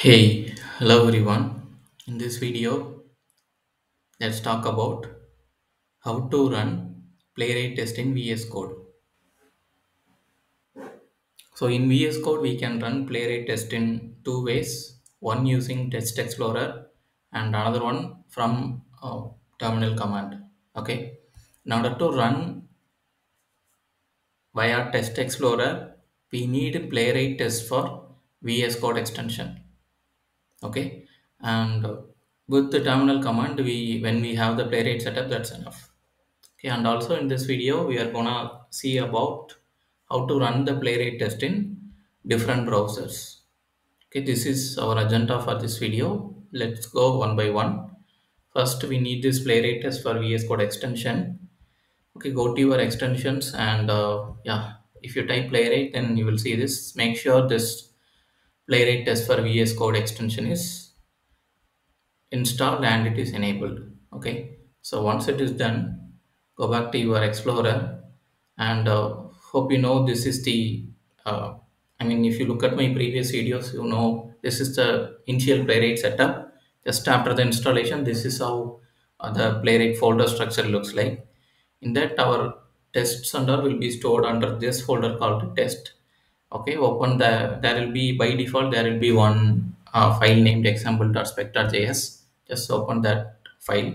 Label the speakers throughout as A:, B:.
A: Hey, hello everyone. In this video, let's talk about how to run playwright test in VS Code. So in VS Code, we can run playwright test in two ways. One using Test Explorer and another one from uh, terminal command. Okay. In order to run via Test Explorer, we need playwright test for VS Code extension. Okay. And with the terminal command, we when we have the playwright setup, that's enough. Okay, and also in this video, we are gonna see about how to run the playwright test in different browsers. Okay, this is our agenda for this video. Let's go one by one. First, we need this playwright test for VS Code extension. Okay, go to your extensions and uh, yeah, if you type playwright, then you will see this. Make sure this playwright test for VS Code extension is installed and it is enabled okay? So once it is done go back to your explorer and uh, hope you know this is the uh, i mean if you look at my previous videos you know this is the initial playwright setup. Just after the installation this is how uh, the playwright folder structure looks like. In that our tests and all will be stored under this folder called test okay open the there will be by default there will be one uh, file named example.spec.js just open that file.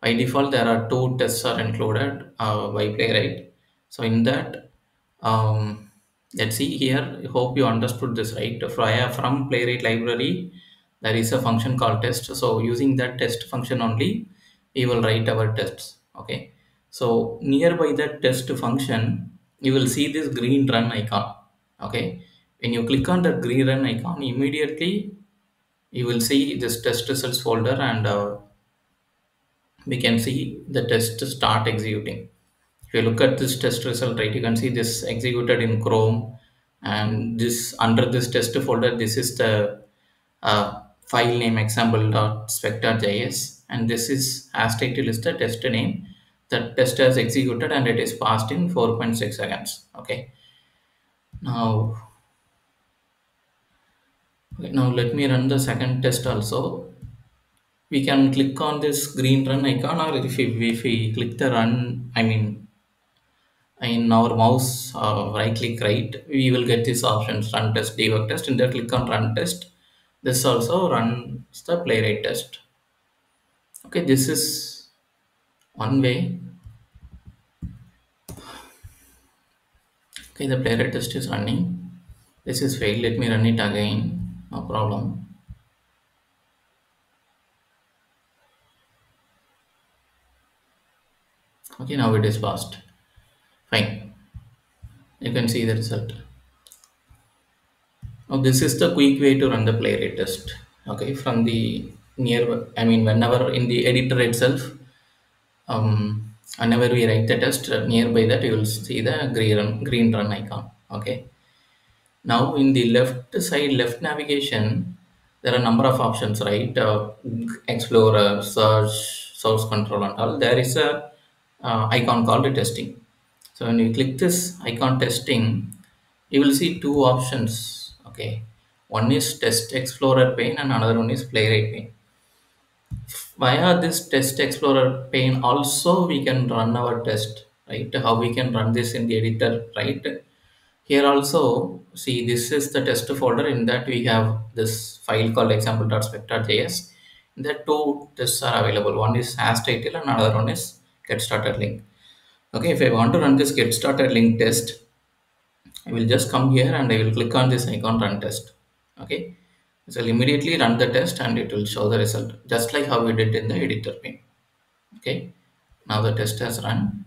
A: By default there are two tests are included uh, by playwright. So in that um, let's see here. Hope you understood this right? From playwright library there is a function called test. So using that test function only we will write our tests. Okay. So nearby that test function you will see this green run icon okay? When you click on the green run icon immediately you will see this test results folder and uh, we can see the test start executing. If you look at this test result right you can see this executed in chrome and this under this test folder this is the uh, file name example.spec.js and this is as title is the test name. The test has executed and it is passed in 4.6 seconds. Okay now okay, now let me run the second test also. We can click on this green run icon or if we, if we click the run i mean in our mouse uh, right click right we will get these options run test debug test. And then click on run test. This also runs the playwright test. Okay this is one way okay the playwright test is running. This is failed. Let me run it again. No problem. Okay now it is passed. Fine. You can see the result. Now this is the quick way to run the playwright test. Okay from the near i mean whenever in the editor itself um whenever we write the test nearby that you will see the green run, green run icon okay? Now in the left side left navigation there are a number of options right? Uh, explorer search source control and all. There is a uh, icon called testing. So when you click this icon testing you will see two options okay? One is test explorer pane and another one is playwright pane via this test explorer pane also we can run our test right? How we can run this in the editor right? Here also see this is the test folder in that we have this file called example.spec.js that two tests are available. One is as title and another one is get started link. Okay if i want to run this get started link test i will just come here and i will click on this icon run test. Okay so I'll immediately run the test and it will show the result just like how we did in the editor pane. Okay? Now the test has run.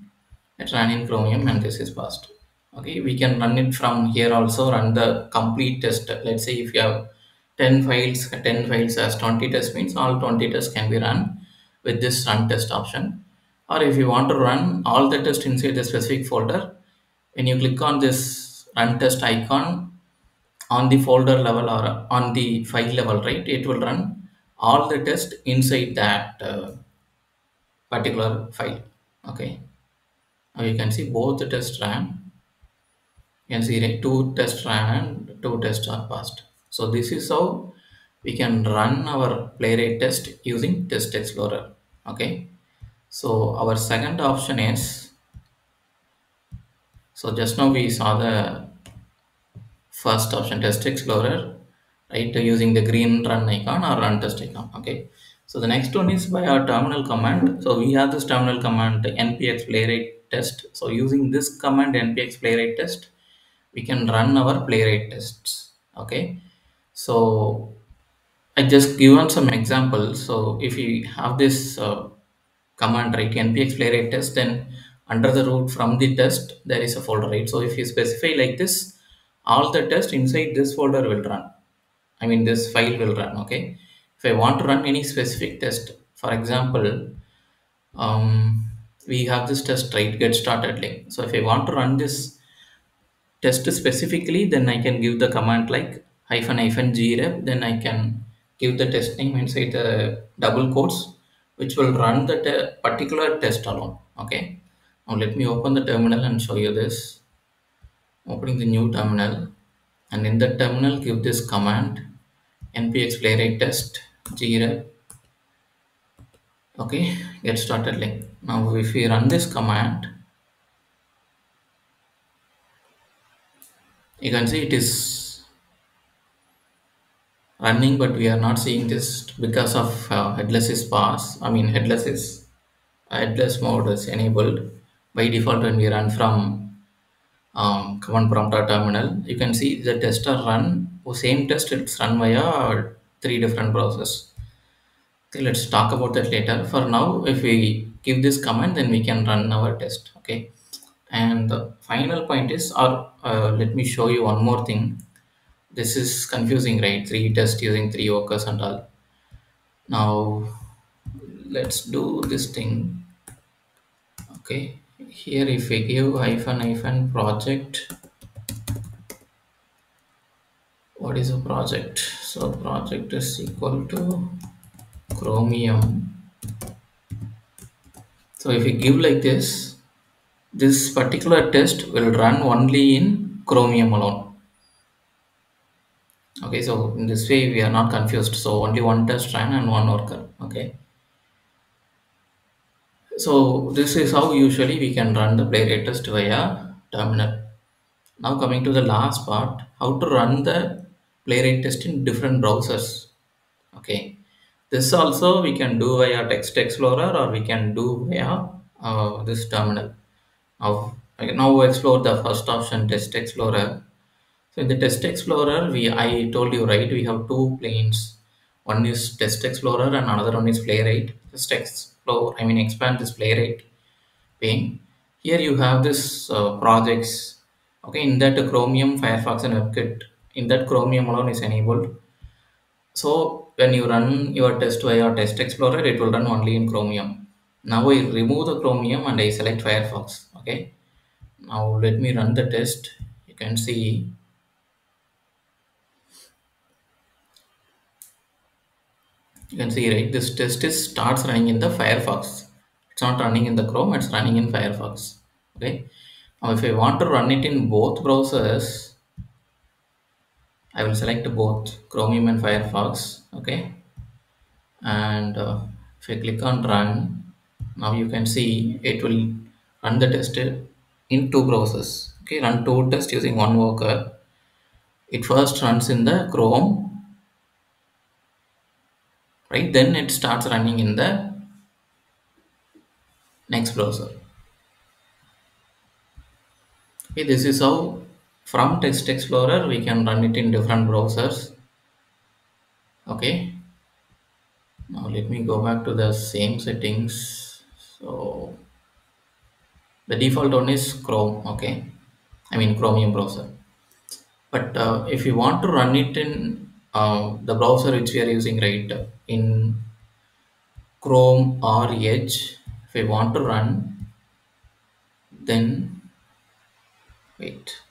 A: It ran in chromium and this is passed. Okay? We can run it from here also run the complete test. Let's say if you have 10 files 10 files as 20 tests means all 20 tests can be run with this run test option. Or if you want to run all the tests inside the specific folder when you click on this run test icon on the folder level or on the file level right? It will run all the test inside that uh, particular file okay? Now you can see both the tests ran. You can see right, two tests ran and two tests are passed. So this is how we can run our playwright test using test explorer okay? So our second option is so just now we saw the first option test explorer. Right using the green run icon or run test icon okay? So the next one is by our terminal command. So we have this terminal command npx playwright test. So using this command npx playwright test we can run our playwright tests okay? So i just given some examples so if you have this uh, command right npx playwright test then under the root from the test there is a folder right? So if you specify like this all the tests inside this folder will run. I mean this file will run okay? If i want to run any specific test for example um, we have this test right get started link. So if i want to run this test specifically then i can give the command like hyphen hyphen grep then i can give the test name inside the double quotes which will run the te- particular test alone okay? Now let me open the terminal and show you this opening the new terminal and in the terminal give this command npx playwright test grep okay get started link. Now if we run this command you can see it is running but we are not seeing this because of uh, headless is pass i mean headless is headless mode is enabled. By default when we run from um, command prompt or terminal. You can see the tester run. Oh, same test it's run via three different browsers okay let's talk about that later. For now if we give this command then we can run our test okay? And the final point is or uh, let me show you one more thing. This is confusing right? Three tests using three workers and all. Now let's do this thing. Okay here if we give hyphen hyphen project what is a project? So project is equal to chromium. So if we give like this this particular test will run only in chromium alone. Okay so in this way we are not confused. So only one test ran and one worker. Okay so this is how usually we can run the playwright test via terminal. Now coming to the last part how to run the playwright test in different browsers. Okay. This also we can do via test explorer or we can do via uh, this terminal. Now now explore the first option test explorer. So in the test explorer we i told you right we have two planes. One is test explorer and another one is playwright just explore i mean expand this playwright pane here you have this uh, projects. Okay in that chromium firefox and webkit in that chromium alone is enabled. So when you run your test via test explorer it will run only in chromium. Now i remove the chromium and i select firefox. Okay. Now let me run the test. You can see you can see right this test is starts running in the firefox. It's not running in the chrome it's running in firefox okay? Now if i want to run it in both browsers i will select both chromium and firefox okay? And uh, if i click on run now you can see it will run the test in two browsers okay? Run two tests using one worker. It first runs in the chrome right? Then it starts running in the next browser. Okay this is how from test explorer we can run it in different browsers. Okay. Now let me go back to the same settings. So the default one is chrome okay? I mean chromium browser. But uh, if you want to run it in uh, the browser which we are using right in chrome or edge if we want to run then wait.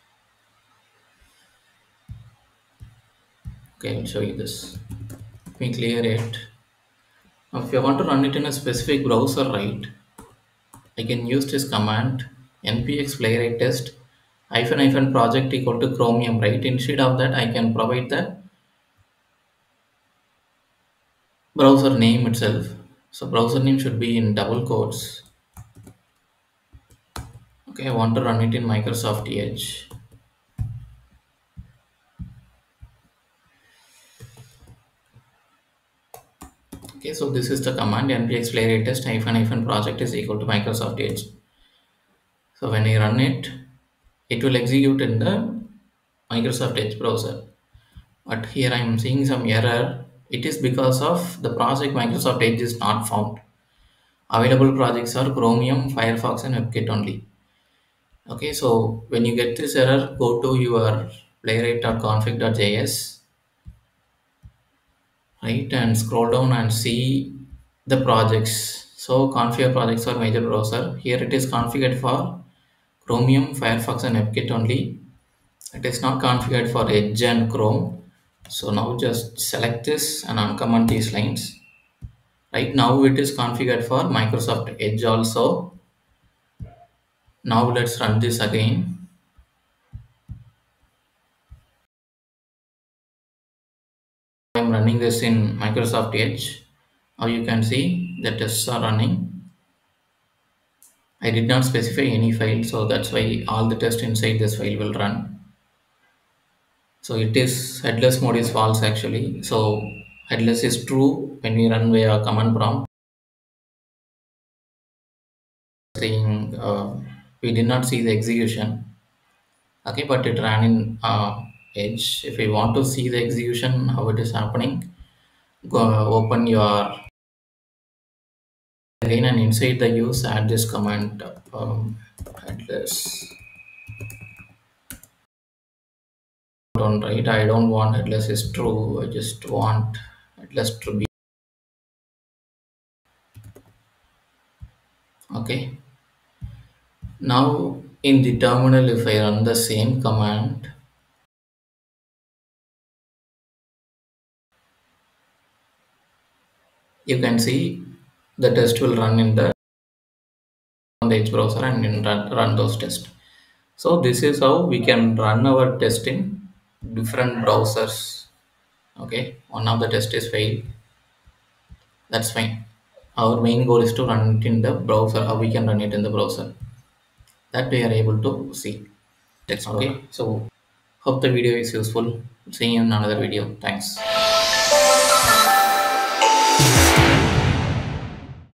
A: Okay i'll show you this. Let me clear it. Now if you want to run it in a specific browser right i can use this command npx playwright test hyphen hyphen project equal to chromium right? Instead of that i can provide the browser name itself. So browser name should be in double quotes. Okay, I want to run it in Microsoft Edge. Okay, so this is the command npx playwright test hyphen hyphen project is equal to Microsoft Edge. So when I run it, it will execute in the Microsoft Edge browser. But here I am seeing some error. It is because of the project Microsoft Edge is not found. Available projects are Chromium, Firefox, and WebKit only. Okay, so when you get this error, go to your playwright.config.js, right, and scroll down and see the projects. So configure projects for major browser. Here it is configured for Chromium, Firefox, and WebKit only. It is not configured for Edge and Chrome. So now just select this and uncomment these lines. Right now it is configured for Microsoft Edge also. Now let's run this again. I'm running this in Microsoft Edge. Now you can see the tests are running. I did not specify any file, so that's why all the tests inside this file will run. So it is headless mode is false actually. So headless is true when we run via command prompt. Saying uh, we did not see the execution. Okay, but it ran in uh, Edge. If we want to see the execution, how it is happening, go open your again and inside the use add this command um, headless don't write i don't want headless is true. I just want headless to be. Okay. Now in the terminal if i run the same command you can see the test will run in the on the edge browser and run, run those tests. So this is how we can run our test in different browsers okay? One of the test is failed. That's fine. Our main goal is to run it in the browser how we can run it in the browser. That we are able to see. That's okay so hope the video is useful. See you in another video. Thanks